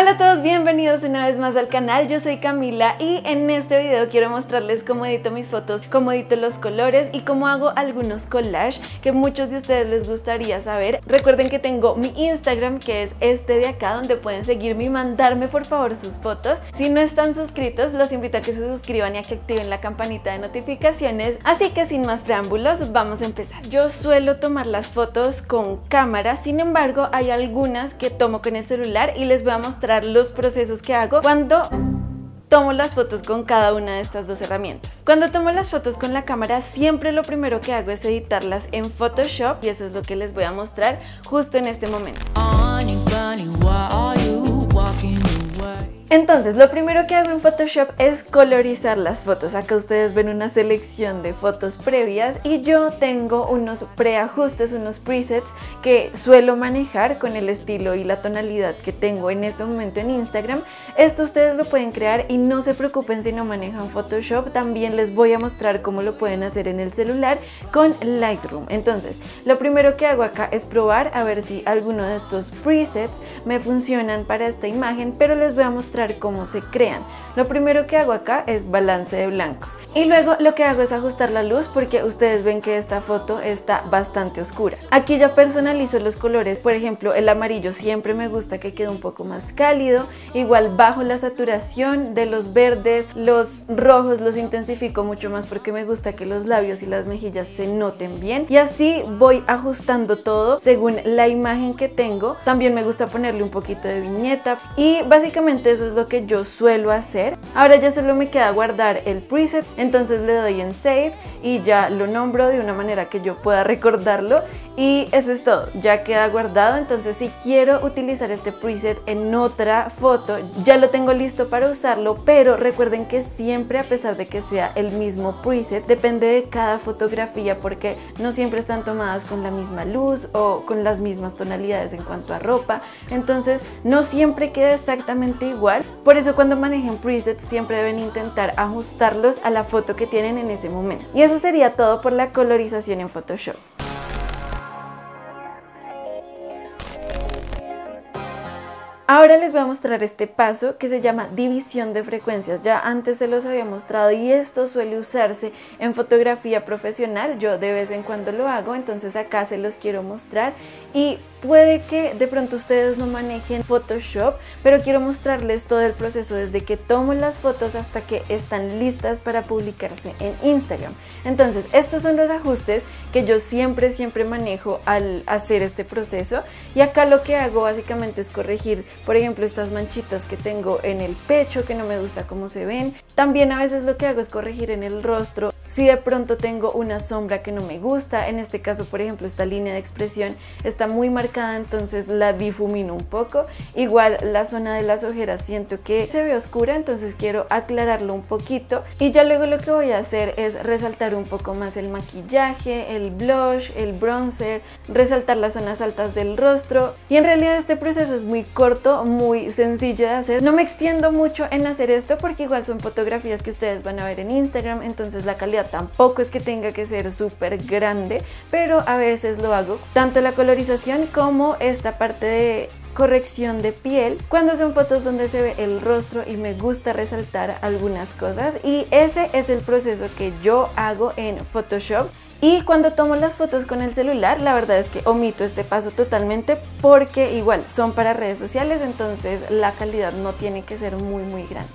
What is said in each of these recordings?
Hola a todos, bienvenidos una vez más al canal, yo soy Camila y en este video quiero mostrarles cómo edito mis fotos, cómo edito los colores y cómo hago algunos collages que muchos de ustedes les gustaría saber. Recuerden que tengo mi Instagram que es este de acá donde pueden seguirme y mandarme por favor sus fotos. Si no están suscritos los invito a que se suscriban y a que activen la campanita de notificaciones. Así que sin más preámbulos vamos a empezar. Yo suelo tomar las fotos con cámara, sin embargo hay algunas que tomo con el celular y les voy a mostrar los procesos que hago cuando tomo las fotos con cada una de estas dos herramientas. Cuando tomo las fotos con la cámara, siempre lo primero que hago es editarlas en Photoshop y eso es lo que les voy a mostrar justo en este momento. Entonces, lo primero que hago en Photoshop es colorizar las fotos. Acá ustedes ven una selección de fotos previas y yo tengo unos preajustes, unos presets que suelo manejar con el estilo y la tonalidad que tengo en este momento en Instagram. Esto ustedes lo pueden crear y no se preocupen si no manejan Photoshop. También les voy a mostrar cómo lo pueden hacer en el celular con Lightroom. Entonces, lo primero que hago acá es probar a ver si alguno de estos presets me funcionan para esta imagen, pero les voy a mostrar cómo se crean. Lo primero que hago acá es balance de blancos y luego lo que hago es ajustar la luz porque ustedes ven que esta foto está bastante oscura. Aquí ya personalizo los colores, por ejemplo el amarillo siempre me gusta que quede un poco más cálido, igual bajo la saturación de los verdes, los rojos los intensifico mucho más porque me gusta que los labios y las mejillas se noten bien y así voy ajustando todo según la imagen que tengo. También me gusta ponerle un poquito de viñeta y básicamente eso es lo que yo suelo hacer. Ahora ya solo me queda guardar el preset, entonces le doy en save y ya lo nombro de una manera que yo pueda recordarlo y eso es todo, ya queda guardado, entonces si quiero utilizar este preset en otra foto, ya lo tengo listo para usarlo, pero recuerden que siempre a pesar de que sea el mismo preset, depende de cada fotografía porque no siempre están tomadas con la misma luz o con las mismas tonalidades en cuanto a ropa, entonces no siempre queda exactamente igual, por eso cuando manejen presets siempre deben intentar ajustarlos a la foto que tienen en ese momento. Y eso sería todo por la colorización en Photoshop. Ahora les voy a mostrar este paso que se llama división de frecuencias. Ya antes se los había mostrado y esto suele usarse en fotografía profesional. Yo de vez en cuando lo hago, entonces acá se los quiero mostrar y Puede que de pronto ustedes no manejen Photoshop, pero quiero mostrarles todo el proceso desde que tomo las fotos hasta que están listas para publicarse en Instagram. Entonces, estos son los ajustes que yo siempre, siempre manejo al hacer este proceso. Y acá lo que hago básicamente es corregir, por ejemplo, estas manchitas que tengo en el pecho, que no me gusta cómo se ven. También a veces lo que hago es corregir en el rostro si de pronto tengo una sombra que no me gusta, en este caso por ejemplo esta línea de expresión está muy marcada entonces la difumino un poco. Igual la zona de las ojeras siento que se ve oscura entonces quiero aclararlo un poquito. Y ya luego lo que voy a hacer es resaltar un poco más el maquillaje, el blush, el bronzer, resaltar las zonas altas del rostro. Y en realidad este proceso es muy corto, muy sencillo de hacer. No me extiendo mucho en hacer esto porque igual son fotografías que ustedes van a ver en Instagram entonces la calidad tampoco es que tenga que ser súper grande, pero a veces lo hago. Tanto la colorización como esta parte de corrección de piel cuando son fotos donde se ve el rostro y me gusta resaltar algunas cosas. Y ese es el proceso que yo hago en Photoshop. Y cuando tomo las fotos con el celular, la verdad es que omito este paso totalmente porque igual son para redes sociales, entonces la calidad no tiene que ser muy muy grande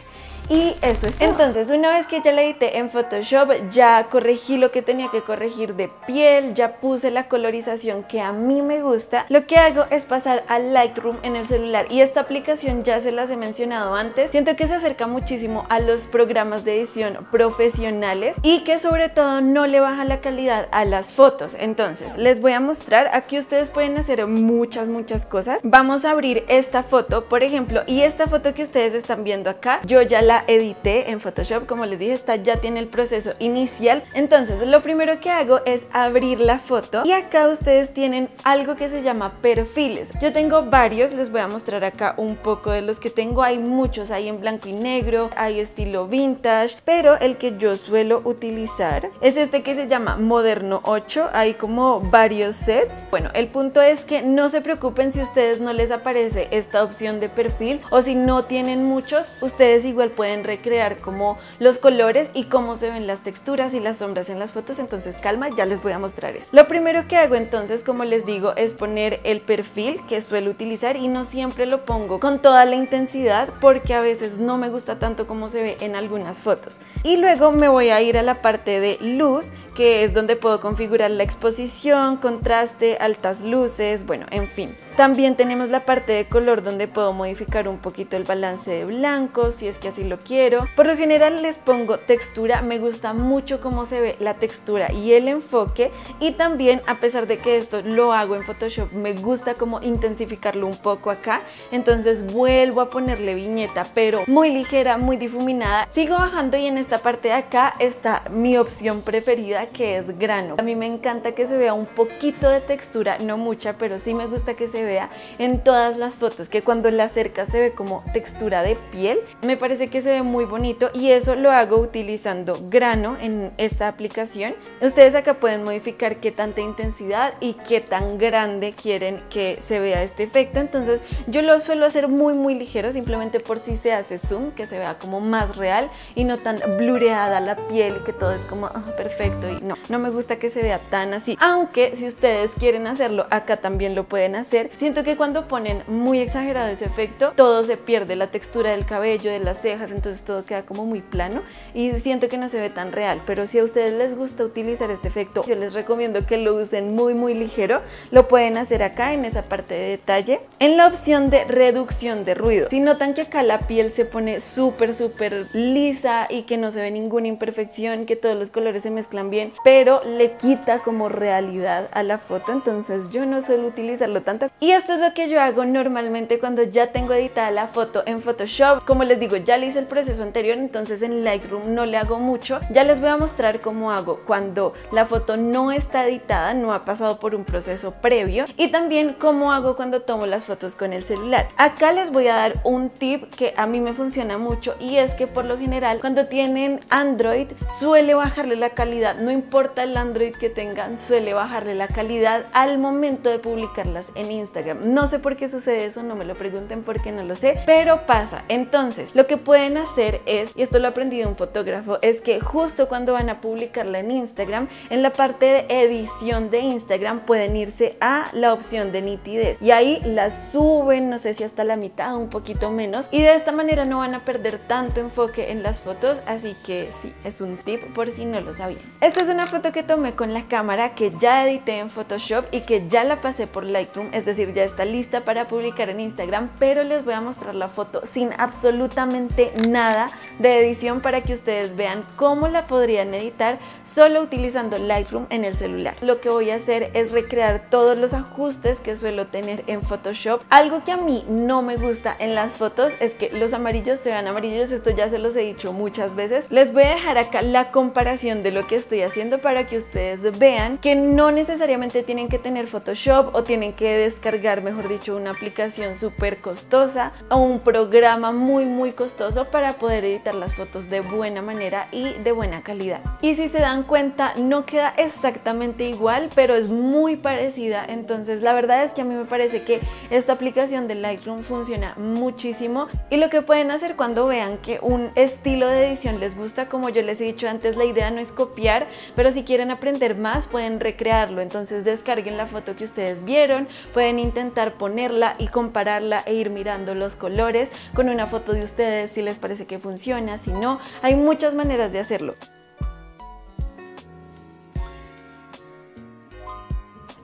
y eso es Entonces, una vez que ya la edité en Photoshop, ya corregí lo que tenía que corregir de piel, ya puse la colorización que a mí me gusta, lo que hago es pasar a Lightroom en el celular y esta aplicación ya se las he mencionado antes, siento que se acerca muchísimo a los programas de edición profesionales y que sobre todo no le baja la calidad a las fotos. Entonces, les voy a mostrar, aquí ustedes pueden hacer muchas, muchas cosas. Vamos a abrir esta foto, por ejemplo, y esta foto que ustedes están viendo acá, yo ya la edité en Photoshop, como les dije, esta ya tiene el proceso inicial. Entonces, lo primero que hago es abrir la foto y acá ustedes tienen algo que se llama perfiles. Yo tengo varios, les voy a mostrar acá un poco de los que tengo. Hay muchos, hay en blanco y negro, hay estilo vintage, pero el que yo suelo utilizar es este que se llama Moderno 8. Hay como varios sets. Bueno, el punto es que no se preocupen si ustedes no les aparece esta opción de perfil o si no tienen muchos, ustedes igual pueden recrear como los colores y cómo se ven las texturas y las sombras en las fotos. Entonces calma, ya les voy a mostrar eso. Lo primero que hago entonces, como les digo, es poner el perfil que suelo utilizar y no siempre lo pongo con toda la intensidad porque a veces no me gusta tanto como se ve en algunas fotos. Y luego me voy a ir a la parte de luz que es donde puedo configurar la exposición, contraste, altas luces, bueno, en fin. También tenemos la parte de color donde puedo modificar un poquito el balance de blancos si es que así lo quiero. Por lo general les pongo textura, me gusta mucho cómo se ve la textura y el enfoque y también a pesar de que esto lo hago en Photoshop me gusta como intensificarlo un poco acá entonces vuelvo a ponerle viñeta pero muy ligera, muy difuminada. Sigo bajando y en esta parte de acá está mi opción preferida que es grano. A mí me encanta que se vea un poquito de textura, no mucha pero sí me gusta que se vea en todas las fotos, que cuando la cerca se ve como textura de piel, me parece que se ve muy bonito y eso lo hago utilizando grano en esta aplicación. Ustedes acá pueden modificar qué tanta intensidad y qué tan grande quieren que se vea este efecto, entonces yo lo suelo hacer muy muy ligero, simplemente por si se hace zoom, que se vea como más real y no tan blureada la piel y que todo es como ah, perfecto no, no me gusta que se vea tan así, aunque si ustedes quieren hacerlo acá también lo pueden hacer Siento que cuando ponen muy exagerado ese efecto, todo se pierde, la textura del cabello, de las cejas, entonces todo queda como muy plano y siento que no se ve tan real. Pero si a ustedes les gusta utilizar este efecto, yo les recomiendo que lo usen muy muy ligero. Lo pueden hacer acá en esa parte de detalle. En la opción de reducción de ruido. Si notan que acá la piel se pone súper súper lisa y que no se ve ninguna imperfección, que todos los colores se mezclan pero le quita como realidad a la foto, entonces yo no suelo utilizarlo tanto. Y esto es lo que yo hago normalmente cuando ya tengo editada la foto en Photoshop. Como les digo, ya le hice el proceso anterior, entonces en Lightroom no le hago mucho. Ya les voy a mostrar cómo hago cuando la foto no está editada, no ha pasado por un proceso previo. Y también cómo hago cuando tomo las fotos con el celular. Acá les voy a dar un tip que a mí me funciona mucho y es que por lo general cuando tienen Android suele bajarle la calidad. No importa el Android que tengan, suele bajarle la calidad al momento de publicarlas en Instagram no sé por qué sucede eso, no me lo pregunten porque no lo sé, pero pasa. Entonces, lo que pueden hacer es, y esto lo aprendí de un fotógrafo, es que justo cuando van a publicarla en Instagram, en la parte de edición de Instagram pueden irse a la opción de nitidez y ahí la suben, no sé si hasta la mitad, un poquito menos, y de esta manera no van a perder tanto enfoque en las fotos, así que sí, es un tip por si no lo sabían. Esta es una foto que tomé con la cámara que ya edité en Photoshop y que ya la pasé por Lightroom, es decir, ya está lista para publicar en Instagram, pero les voy a mostrar la foto sin absolutamente nada de edición para que ustedes vean cómo la podrían editar solo utilizando Lightroom en el celular. Lo que voy a hacer es recrear todos los ajustes que suelo tener en Photoshop. Algo que a mí no me gusta en las fotos es que los amarillos se vean amarillos, esto ya se los he dicho muchas veces. Les voy a dejar acá la comparación de lo que estoy haciendo para que ustedes vean que no necesariamente tienen que tener Photoshop o tienen que descargar mejor dicho, una aplicación súper costosa o un programa muy muy costoso para poder editar las fotos de buena manera y de buena calidad. Y si se dan cuenta, no queda exactamente igual, pero es muy parecida. Entonces, la verdad es que a mí me parece que esta aplicación de Lightroom funciona muchísimo y lo que pueden hacer cuando vean que un estilo de edición les gusta, como yo les he dicho antes, la idea no es copiar, pero si quieren aprender más, pueden recrearlo. Entonces, descarguen la foto que ustedes vieron, pueden intentar ponerla y compararla e ir mirando los colores con una foto de ustedes si les parece que funciona, si no, hay muchas maneras de hacerlo.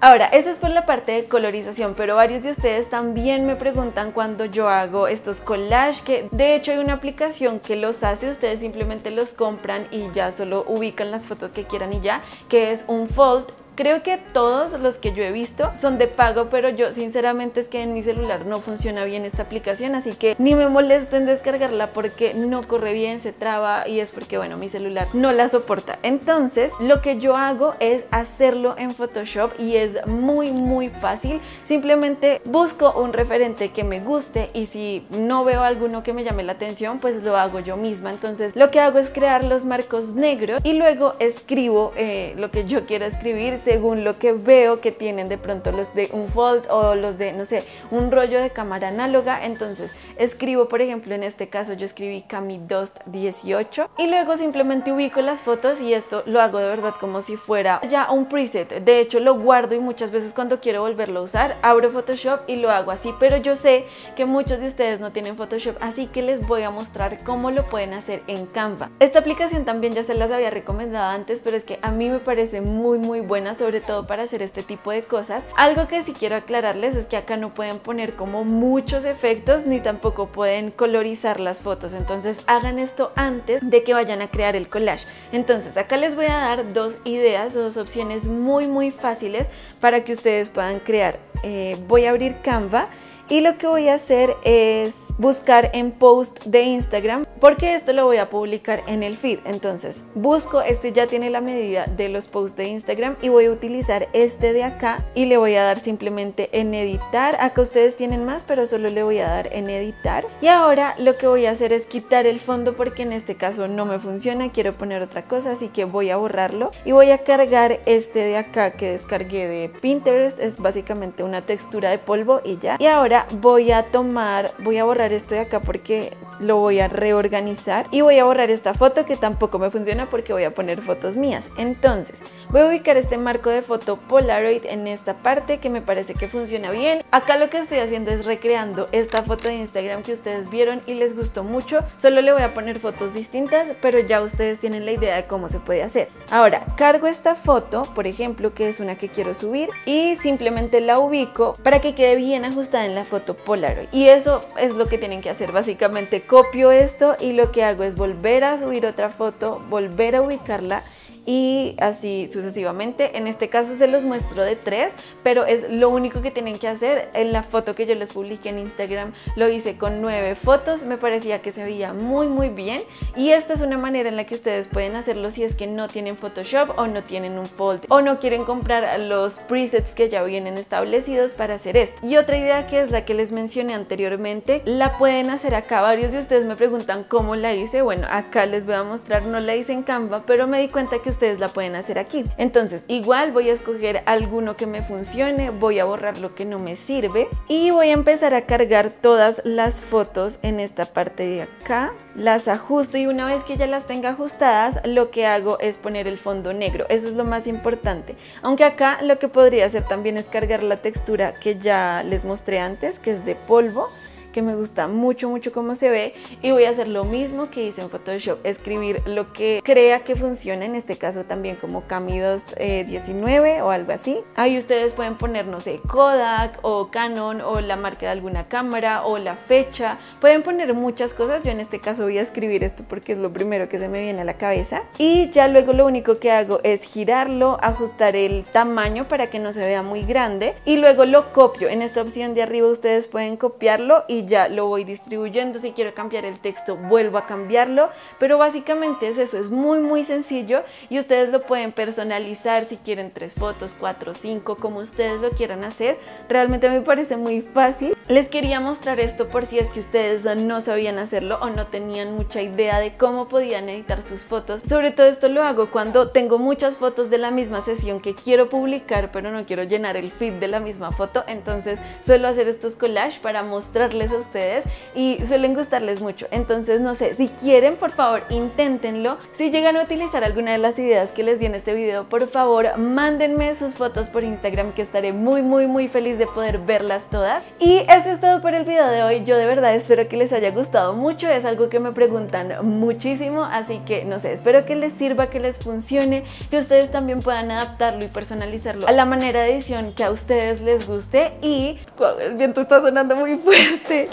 Ahora, eso es por la parte de colorización, pero varios de ustedes también me preguntan cuando yo hago estos collages, que de hecho hay una aplicación que los hace, ustedes simplemente los compran y ya solo ubican las fotos que quieran y ya, que es un fold Creo que todos los que yo he visto son de pago, pero yo sinceramente es que en mi celular no funciona bien esta aplicación, así que ni me molesto en descargarla porque no corre bien, se traba y es porque, bueno, mi celular no la soporta. Entonces, lo que yo hago es hacerlo en Photoshop y es muy, muy fácil. Simplemente busco un referente que me guste y si no veo alguno que me llame la atención, pues lo hago yo misma. Entonces, lo que hago es crear los marcos negros y luego escribo eh, lo que yo quiera escribir según lo que veo que tienen de pronto los de un fold o los de, no sé, un rollo de cámara análoga. Entonces escribo, por ejemplo, en este caso yo escribí Cami Dust 18 y luego simplemente ubico las fotos y esto lo hago de verdad como si fuera ya un preset. De hecho lo guardo y muchas veces cuando quiero volverlo a usar abro Photoshop y lo hago así. Pero yo sé que muchos de ustedes no tienen Photoshop, así que les voy a mostrar cómo lo pueden hacer en Canva. Esta aplicación también ya se las había recomendado antes, pero es que a mí me parece muy muy buena sobre todo para hacer este tipo de cosas. Algo que sí quiero aclararles es que acá no pueden poner como muchos efectos ni tampoco pueden colorizar las fotos. Entonces hagan esto antes de que vayan a crear el collage. Entonces acá les voy a dar dos ideas o dos opciones muy muy fáciles para que ustedes puedan crear. Eh, voy a abrir Canva y lo que voy a hacer es buscar en post de Instagram porque esto lo voy a publicar en el feed. Entonces busco, este ya tiene la medida de los posts de Instagram y voy a utilizar este de acá y le voy a dar simplemente en editar. Acá ustedes tienen más, pero solo le voy a dar en editar. Y ahora lo que voy a hacer es quitar el fondo porque en este caso no me funciona, quiero poner otra cosa, así que voy a borrarlo y voy a cargar este de acá que descargué de Pinterest. Es básicamente una textura de polvo y ya. Y ahora voy a tomar, voy a borrar esto de acá porque lo voy a reorganizar y voy a borrar esta foto que tampoco me funciona porque voy a poner fotos mías. Entonces, voy a ubicar este marco de foto Polaroid en esta parte que me parece que funciona bien. Acá lo que estoy haciendo es recreando esta foto de Instagram que ustedes vieron y les gustó mucho. Solo le voy a poner fotos distintas, pero ya ustedes tienen la idea de cómo se puede hacer. Ahora, cargo esta foto, por ejemplo, que es una que quiero subir y simplemente la ubico para que quede bien ajustada en la foto Polaroid. Y eso es lo que tienen que hacer básicamente copio esto y lo que hago es volver a subir otra foto, volver a ubicarla y así sucesivamente. En este caso se los muestro de tres, pero es lo único que tienen que hacer. En la foto que yo les publiqué en Instagram lo hice con nueve fotos, me parecía que se veía muy muy bien y esta es una manera en la que ustedes pueden hacerlo si es que no tienen Photoshop o no tienen un fold o no quieren comprar los presets que ya vienen establecidos para hacer esto. Y otra idea que es la que les mencioné anteriormente, la pueden hacer acá. Varios de ustedes me preguntan cómo la hice. Bueno, acá les voy a mostrar, no la hice en Canva, pero me di cuenta que ustedes la pueden hacer aquí. Entonces, igual voy a escoger alguno que me funcione, voy a borrar lo que no me sirve y voy a empezar a cargar todas las fotos en esta parte de acá. Las ajusto y una vez que ya las tenga ajustadas, lo que hago es poner el fondo negro. Eso es lo más importante. Aunque acá lo que podría hacer también es cargar la textura que ya les mostré antes, que es de polvo que me gusta mucho, mucho cómo se ve y voy a hacer lo mismo que hice en Photoshop, escribir lo que crea que funciona, en este caso también como Camidos 19 eh, o algo así. Ahí ustedes pueden poner, no sé, Kodak o Canon o la marca de alguna cámara o la fecha, pueden poner muchas cosas, yo en este caso voy a escribir esto porque es lo primero que se me viene a la cabeza. Y ya luego lo único que hago es girarlo, ajustar el tamaño para que no se vea muy grande y luego lo copio, en esta opción de arriba ustedes pueden copiarlo y ya lo voy distribuyendo. Si quiero cambiar el texto, vuelvo a cambiarlo. Pero básicamente es eso, es muy muy sencillo y ustedes lo pueden personalizar si quieren tres fotos, cuatro, cinco, como ustedes lo quieran hacer. Realmente me parece muy fácil. Les quería mostrar esto por si es que ustedes no sabían hacerlo o no tenían mucha idea de cómo podían editar sus fotos. Sobre todo esto lo hago cuando tengo muchas fotos de la misma sesión que quiero publicar, pero no quiero llenar el feed de la misma foto. Entonces suelo hacer estos collages para mostrarles a ustedes y suelen gustarles mucho. Entonces, no sé, si quieren, por favor, inténtenlo. Si llegan a utilizar alguna de las ideas que les di en este video, por favor, mándenme sus fotos por Instagram que estaré muy, muy, muy feliz de poder verlas todas. Y eso es todo por el video de hoy. Yo de verdad espero que les haya gustado mucho. Es algo que me preguntan muchísimo, así que, no sé, espero que les sirva, que les funcione, que ustedes también puedan adaptarlo y personalizarlo a la manera de edición que a ustedes les guste. Y el viento está sonando muy fuerte.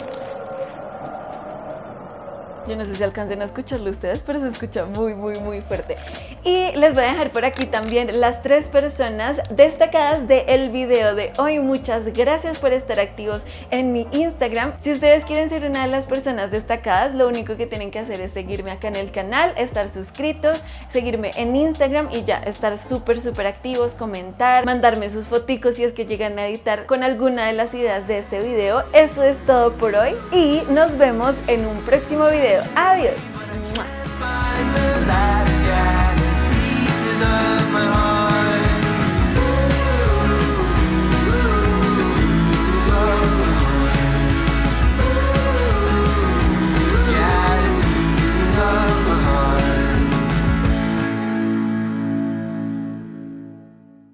Yo no sé si alcancen a escucharlo ustedes, pero se escucha muy, muy, muy fuerte. Y les voy a dejar por aquí también las tres personas destacadas del video de hoy. Muchas gracias por estar activos en mi Instagram. Si ustedes quieren ser una de las personas destacadas, lo único que tienen que hacer es seguirme acá en el canal, estar suscritos, seguirme en Instagram y ya estar súper, súper activos, comentar, mandarme sus foticos si es que llegan a editar con alguna de las ideas de este video. Eso es todo por hoy y nos vemos en un próximo video. veo. Adiós.